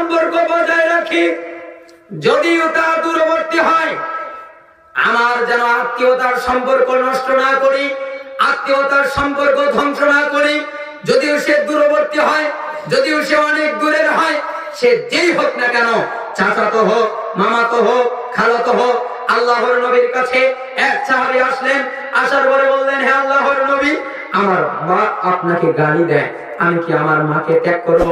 সম্পর্ক বজায় রাখি। যদিও তা দূরবর্তী হয়, আমার যেন আত্মীয়তার সম্পর্ক নষ্ট না করি, আত্মীয়তার সম্পর্ক ধ্বংস না করি, যদিও সে দূরবর্তী হয়, যদিও সে অনেক দূরের হয়, সে যেই হোক না কেন চাচাতো হোক মামাতো হোক খালাতো হোক, আল্লাহর নবীর কাছে এক সাহাবি আসলেন, আসার পরে বললেন, হে আল্লাহর আমার মা আপনাকে গালি দেয়। আমি কি আমার মাকে ত্যাগ করব?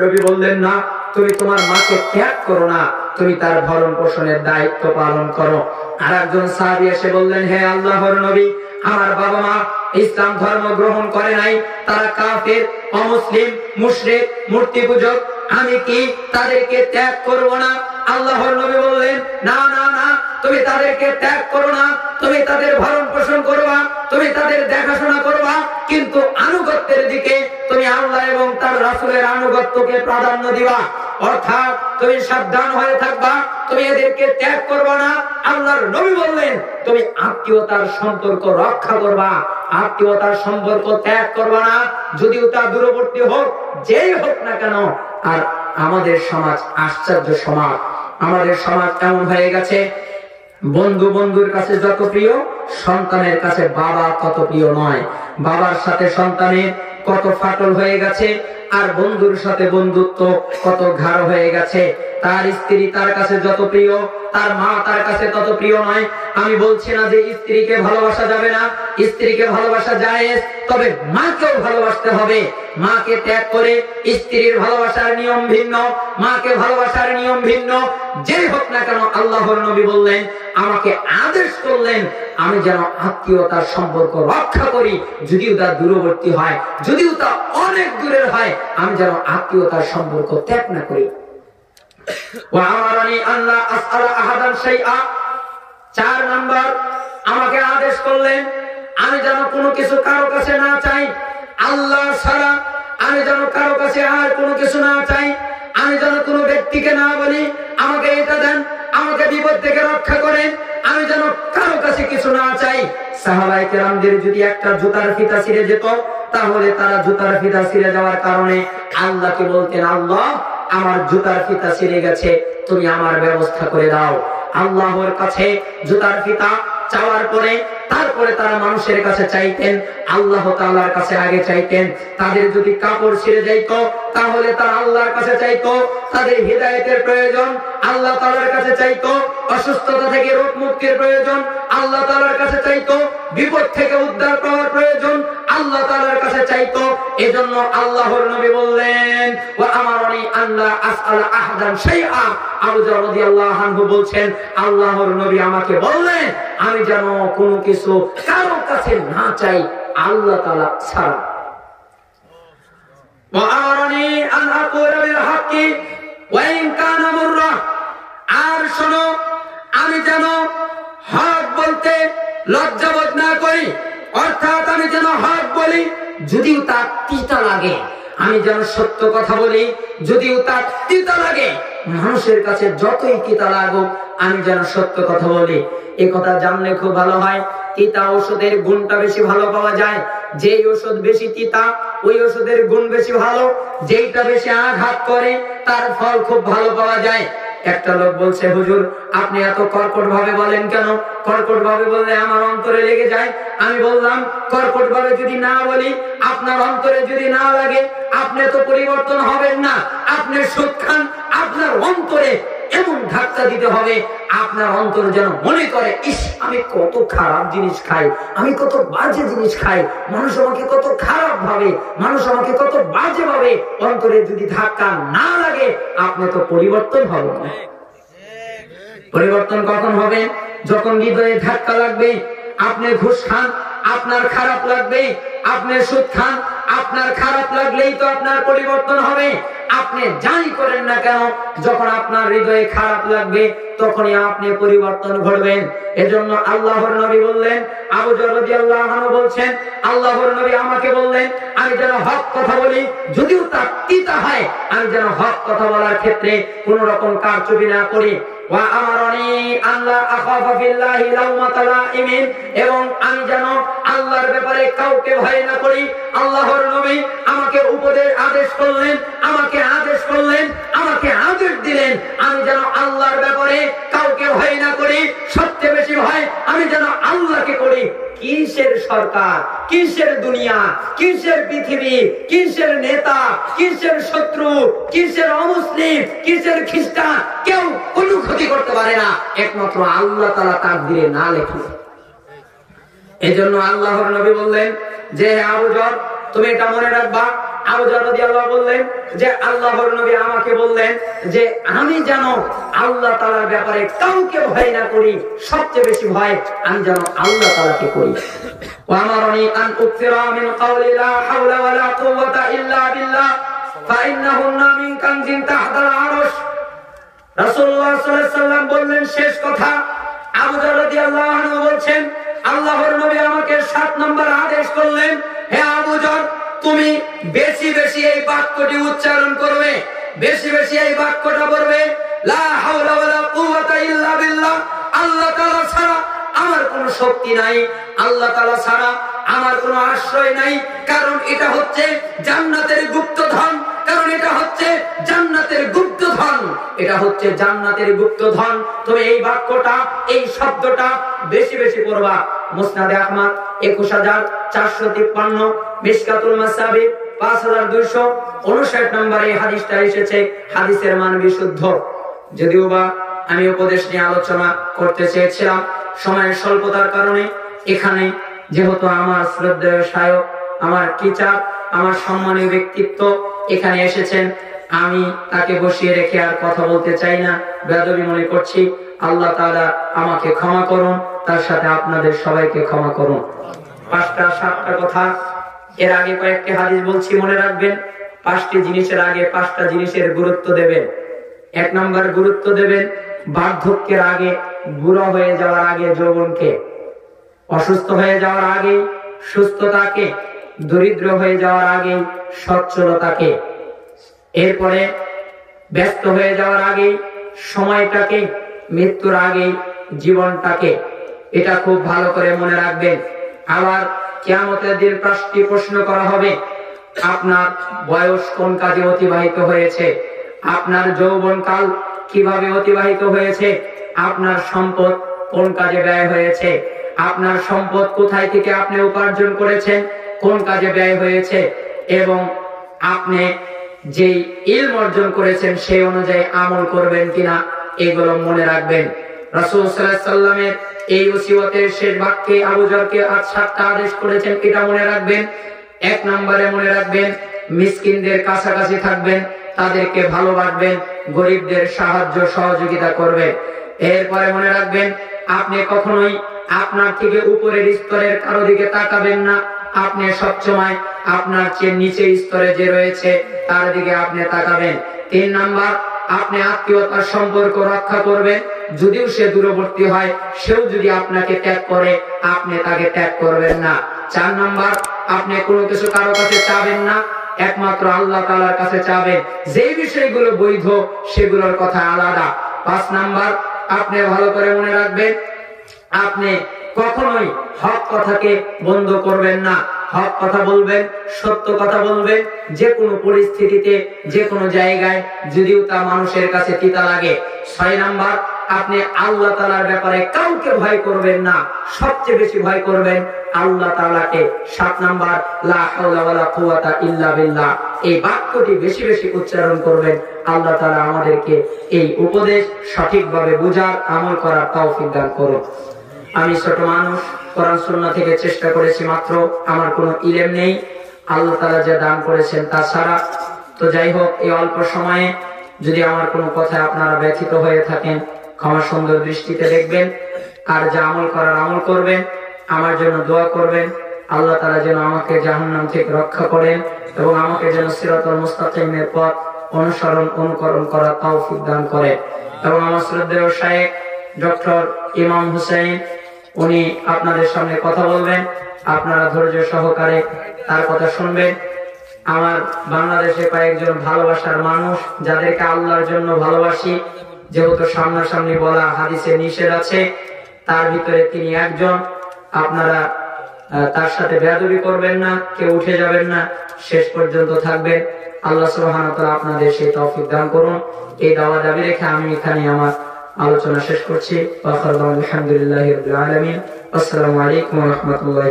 নবী বললেন, না, তুমি তোমার মাকে ত্যাগ করো না। তুমি তার ভরণ পোষণের দায়িত্ব পালন করো। আর একজন সাহাবি এসে বললেন, হে আল্লাহর নবী, আমার বাবা মা ইসলাম ধর্ম গ্রহণ করে নাই। তারা কাফের, অমুসলিম, মুশরিক মূর্তি পূজক আমি কি তাদেরকে ত্যাগ করব না? আল্লাহর নবী বললেন, না না না তুমি তাদেরকে ত্যাগ করো না, তুমি তাদের ভরণ পোষণ করবা তুমি তাদের দেখাশোনা করবা কিন্তু আনুগত্যের দিকে তুমি আল্লাহ এবং তার রাসুলের আনুগত্যকে প্রাধান্য দিবা। অর্থাৎ তুমি সাবধান হয়ে থাকবা, তুমি এদেরকে ত্যাগ করবা না। আল্লাহর নবী বললেন, তুমি আত্মীয়তার সম্পর্ক রক্ষা করবা, আত্মীয়তার সম্পর্ক ত্যাগ করবা না। যদিও তা দূরবর্তী হোক, যেই হোক না কেন, আর আমাদের সমাজ আশ্চর্য সমাজ। আমাদের সমাজ এমন হয়ে গেছে বন্ধু বন্ধুর কাছে যত প্রিয় সন্তানের কাছে বাবা তত প্রিয় নয়। বাবার সাথে সন্তানের কত ফাটল হয়ে গেছে, আর বন্ধুর সাথে বন্ধুত্ব কত ঘাড় হয়ে গেছে। তার স্ত্রী তার কাছে যত প্রিয়, তার মা তার কাছে তত প্রিয় নয়। আমি বলছি না যে স্ত্রীকে ভালোবাসা যাবে না। স্ত্রীকে ভালোবাসা যায় তবে মাকেও ভালোবাসতে হবে। মাকে ত্যাগ করে স্ত্রীর ভালোবাসার নিয়ম ভিন্ন, মাকে ভালোবাসার নিয়ম ভিন্ন। যে হোক না কেন আল্লাহর নবী বললেন, আমাকে আদেশ করলেন আমি যেন আত্মীয়তার সম্পর্ক রক্ষা করি, যদিও তা দূরবর্তী হয়, যদিও তা অনেক দূরের হয়, আমি যেন আত্মীয়তার সম্পর্ক ত্যাগ না করি। চার নাম্বার, আমাকে আদেশ করলেন, আমি যেন কোনো কিছু কারও কাছে না চাই, আল্লাহ ছাড়া আমি যেন কারও কাছে আর কোনো কিছু না চাই, আমি যেন কোনো ব্যক্তিকে না বলি, আমাকে এটা দেন, আমাকে বিপদ থেকে রক্ষা করেন, আমি যেন কাছে কিছু না চাই সাহাবাই কেরামদের যদি একটা জুতার ফিতা ছিঁড়ে যেত, তাহলে তারা জুতার ফিতা ছিঁড়ে যাওয়ার কারণে আল্লাহকে বলতেন, আল্লাহ, আমার জুতার ফিতা ছিঁড়ে গেছে, তুমি আমার ব্যবস্থা করে দাও। আল্লাহর কাছে জুতার ফিতা চাওয়ার পরে তারপরে তারা মানুষের কাছে চাইতেন, আল্লাহ তাল্লার কাছে আগে চাইতেন। তাদের যদি কাপড় ছিঁড়ে যাইত, তাহলে তারা আল্লাহর কাছে চাইতো। তাদের হৃদায়তের প্রয়োজন, আল্লাহ তালার কাছে চাইতো। অসুস্থতা থেকে রোগ মুক্তির প্রয়োজন, আল্লাহ তালার কাছে চাইতো। বিপদ থেকে উদ্ধার পাওয়ার প্রয়োজন, আল্লাহ তালার কাছে চাইতো। এজন্য আল্লাহর নবী বললেন ও আমার আল্লাহ আসআলা আহাদান শাইআ। আবু আনহু বলছেন, আল্লাহর নবী আমাকে বললেন, আমি যেন কোনো কিছু কারও কাছে না চাই আল্লাহ তালা ছাড়া। আর শোনো, আমি যেন হক বলতে লজ্জাবোধ না করি, অর্থাৎ আমি যেন হক বলি, যদিও তা তিতা লাগে। আমি যেন সত্য কথা বলি, যদিও তার তিতা লাগে, মানুষের কাছে যতই তিতা লাগুক, আমি যেন সত্য কথা বলি। এ কথা জানলে খুব ভালো হয়, তিতা ওষুধের গুণটা বেশি ভালো পাওয়া যায়। যে ওষুধ বেশি তিতা, ওই ওষুধের গুণ বেশি ভালো। যেইটা বেশি আঘাত করে, তার ফল খুব ভালো পাওয়া যায়। একটা লোক বলছে, হুজুর, আপনি এত কর্কট ভাবে বলেন কেন? কর্কট ভাবে বললে আমার অন্তরে লেগে যায়। আমি বললাম কর্কট ভাবে যদি না বলি, আপনার অন্তরে যদি না লাগে, আপনি তো পরিবর্তন হবেন না। আপনি সুখ খান, আপনার অন্তরে ধাক্কা দিতে হবে, আপনার অন্তর যেন মনে করে, ইস, আমি কত খারাপ জিনিস খাই, আমি কত বাজে জিনিস খাই, মানুষ আমাকে কত খারাপ ভাবে, মানুষ আমাকে কত বাজে ভাবে, অন্তরে যদি ধাক্কা না লাগে, আপনি তো পরিবর্তন হবে পরিবর্তন কখন হবে? যখন হৃদয়ে ধাক্কা লাগবে, আপনি ঘুষ খান, আপনার খারাপ লাগবে, আপনি সুদ খান, আপনার খারাপ লাগলেই তো আপনার পরিবর্তন হবে। আপনি যাই করেন না কেন, যখন আপনার হৃদয়ে খারাপ লাগবে, তখনই আপনি পরিবর্তন ঘটবেন। এজন্য আল্লাহর নবী বললেন, আবু জরদি আল্লাহ বলছেন, আল্লাহর নবী আমাকে বললেন, আমি যেন হক কথা বলি, যদিও তা তিতা হয়, আমি যেন হক কথা বলার ক্ষেত্রে কোন রকম কারচুপি না করি। এবং আমি যেন আল্লাহর ব্যাপারে কাউকে ভয় না করি। আল্লাহর নবী আমাকে উপদেশ আদেশ করলেন, আমাকে আদেশ করলেন আমার দিলেন, আমি যেন আল্লাহর ব্যাপারে কাউকে ভয় না করি। সবচেয়ে বেশি ভয় আমি যেন আল্লাহকে করি। কিসের সরকার? কিসের দুনিয়া? কিসের পৃথিবী? কিসের নেতা? কিসের শত্রু? কিসের অমুসলিম? কিসের খ্রিস্টান? কেউ কোনো ক্ষতি করতে পারে না। একমাত্র আল্লাহ তালা তার দিয়ে না লেখে। এজন্য আল্লাহর নবী বললেন, যে আবু জর, তুমি এটা মনে রাখবা আবু জর রাদিয়াল্লাহু বললেন যে আল্লাহর নবী আমাকে বললেন যে আমি যেন আল্লাহ তাআলার ব্যাপারে কাউকে ভয় না করি সবচেয়ে বেশি ভয় আমি যেন আল্লাহ তাআলাকে করি وأمرني أن أكثر من قول لا حول ولا قوة إلا بالله فإنهن من كنز تحت العرش রাসূলুল্লাহ সাল্লাল্লাহু আলাইহি সাল্লাম বললেন শেষ কথা আবু যর রাদিয়াল্লাহু আনহু বলছেন আল্লাহর নবী আমাকে সাত নম্বর আদেশ করলেন হে আবু যর তুমি বেশি বেশি এই বাক্যটি উচ্চারণ করবে, বেশি বেশি এই বাক্যটা বলবে আল্লাহ ছাড়া আমার কোনো শক্তি নাই, আল্লাহ ছাড়া আমার কোনো আশ্রয় নাই, কারণ এটা হচ্ছে জান্নাতের গুপ্তধন, কারণ এটা হচ্ছে জান্নাতের গুপ্তধন, এটা হচ্ছে জান্নাতের গুপ্তধন। তুমি এই বাক্যটা, এই শব্দটা বেশি বেশি করবা মুসনাদে আহমদ একুশ হাজার চারশো তিপ্পান্ন মিসকাতুল মাসাবি, পাঁচ হাজার দুইশো উনষাট নম্বরে হাদিসটা এসেছে, হাদিসের মান বিশুদ্ধ। যদিও বা আমি উপদেশ নিয়ে আলোচনা করতে চেয়েছিলাম, সময়ের স্বল্পতার কারণে, এখানে যেহেতু আমার শ্রদ্ধেয় সায়ক আমার টিচার, আমার সম্মানীয় ব্যক্তিত্ব এখানে এসেছেন, আমি তাকে বসিয়ে রেখে আর কথা বলতে চাই না বেদবি মনে করছি, আল্লাহ তাআলা আমাকে ক্ষমা করুন, তার সাথে আপনাদের সবাইকে ক্ষমা করুন। পাঁচটা সাতটা কথা এর আগে কয়েকটি হাদিস বলছি, মনে রাখবেন, পাঁচটি জিনিসের আগে পাঁচটা জিনিসের গুরুত্ব দেবেন। এক নম্বর গুরুত্ব দেবেন, বার্ধক্যের আগে, বুড়ো হয়ে যাওয়ার আগে যৌবনকে, অসুস্থ হয়ে যাওয়ার আগে সুস্থতাকে, দরিদ্র হয়ে যাওয়ার আগে সচ্ছলতাকে, এরপরে ব্যস্ত হয়ে যাওয়ার আগে সময়টাকে, মৃত্যুর আগে জীবনটাকে, এটা খুব ভালো করে মনে রাখবেন। আবার কেয়ামতের দিন পাঁচটি প্রশ্ন করা হবে। আপনার বয়স কোন কাজে অতিবাহিত হয়েছে? আপনার যৌবন কাল কীভাবে অতিবাহিত হয়েছে? আপনার সম্পদ কোন কাজে ব্যয় হয়েছে? আপনার সম্পদ কোথায় থেকে আপনি উপার্জন করেছেন? কোন কাজে ব্যয় হয়েছে? এবং আপনি যে ইলম অর্জন করেছেন সেই অনুযায়ী আমল করবেন কিনা, এগুলো মনে রাখবেন। এই শেষ বাক্যে আবুজরকে আজ সাতটা আদেশ করেছেন, এটা মনে রাখবেন। এক নম্বরে মনে রাখবেন, মিসকিনদের কাছাকাছি থাকবেন, তাদেরকে গরিবদের সাহায্য সহযোগিতা করবেন। এরপরে মনে রাখবেন, আপনি কখনোই আপনার থেকে উপরের স্তরের কারও দিকে তাকাবেন না। আপনি সবসময় আপনার চেয়ে নিচে স্তরে যে রয়েছে, তার দিকে আপনি তাকাবেন। তিন নাম্বার আপনি আত্মীয়তার সম্পর্ক রক্ষা করবেন। যদিও সে দূরবর্তী হয়, সেও যদি আপনাকে ত্যাগ করে, আপনি তাকে ত্যাগ করবেন না। চার নাম্বার, আপনি কোনো কিছু কারও কাছে চাবেন না, একমাত্র আল্লাহ তালার কাছে চাবেন। যে বিষয়গুলো বৈধ, সেগুলোর কথা আলাদা। পাঁচ নাম্বার, আপনি ভালো করে মনে রাখবেন, আপনি কখনোই হক কথাকে বন্ধ করবেন না। হক কথা বলবেন, সত্য কথা বলবেন যে কোনো পরিস্থিতিতে যে কোনো জায়গায়, যদিও তা মানুষের কাছে তিতা লাগে। ছয় নাম্বার, আপনি আল্লাহ তালার ব্যাপারে কাউকে ভয় করবেন না। সবচেয়ে বেশি ভয় করবেন আল্লাহ তালাকে সাত নাম্বার ইল্লা এই বাক্যটি বেশি বেশি উচ্চারণ করবেন। আল্লাহ তালা আমাদেরকে এই উপদেশ সঠিকভাবে বুঝার, আমল করার তৌফিক দান করুন। আমি ছোট মানুষ, কোরআন সুন্না থেকে চেষ্টা করেছি, মাত্র আমার কোনো ইলেম নেই। আল্লাহ তালা যা দান করেছেন তাছাড়া তো যাই হোক, এই অল্প সময়ে যদি আমার কোনো কথায় আপনারা ব্যথিত হয়ে থাকেন, ক্ষমা সুন্দর দৃষ্টিতে দেখবেন। আর যা আমল করার আমল করবেন, আমার জন্য দোয়া করবেন। আল্লাহ তালা যেন আমাকে জাহান্নাম থেকে রক্ষা করেন এবং আমাকে যেন সিরাতুল মুস্তাকিমের পথ অনুসরণ, অনুকরণ করার তৌফিক দান করেন। এবং আমার শ্রদ্ধেয় শায়েক ডক্টর ইমাম হুসাইন উনি আপনাদের সামনে কথা বলবেন, আপনারা ধৈর্য সহকারে তার কথা শুনবেন। আমার বাংলাদেশে কয়েকজন ভালোবাসার মানুষ, যাদেরকে আল্লাহর জন্য ভালোবাসি, যেহেতু সামনাসামনি বলা হাদিসে নিষেধ আছে, তার ভিতরে তিনি একজন। আপনারা তার সাথে বেয়াদবি করবেন না, কেউ উঠে যাবেন না, শেষ পর্যন্ত থাকবেন। আল্লাহ তাআলা আপনাদের সেই তৌফিক দান করুন। এই দাওয়া দাবি রেখে আমি এখানে আমার আলোচনা শেষ করছি আলহামদুলিল্লাহ রবিল আলমিন আসসালামু আলাইকুম রহমতুল্লাহ